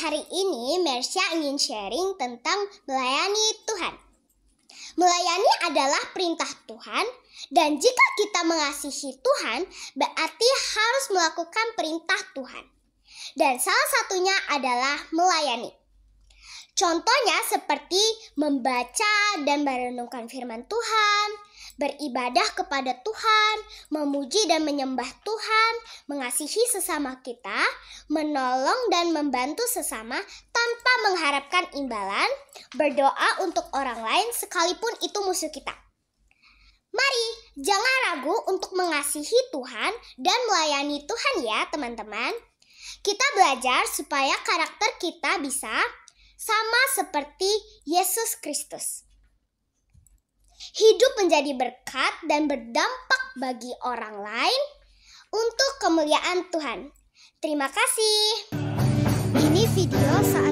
hari ini Mersha ingin sharing tentang melayani Tuhan. Melayani adalah perintah Tuhan dan jika kita mengasihi Tuhan berarti harus melakukan perintah Tuhan. Dan salah satunya adalah melayani. Contohnya seperti membaca dan merenungkan firman Tuhan, beribadah kepada Tuhan, memuji dan menyembah Tuhan, mengasihi sesama kita, menolong dan membantu sesama tanpa mengharapkan imbalan, berdoa untuk orang lain sekalipun itu musuh kita. Mari, jangan ragu untuk mengasihi Tuhan dan melayani Tuhan ya, teman-teman. Kita belajar supaya karakter kita bisa sama seperti Yesus Kristus. Hidup menjadi berkat dan berdampak bagi orang lain untuk kemuliaan Tuhan. Terima kasih. Ini video saat